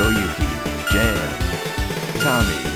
Koyuki, Jam, Tommy,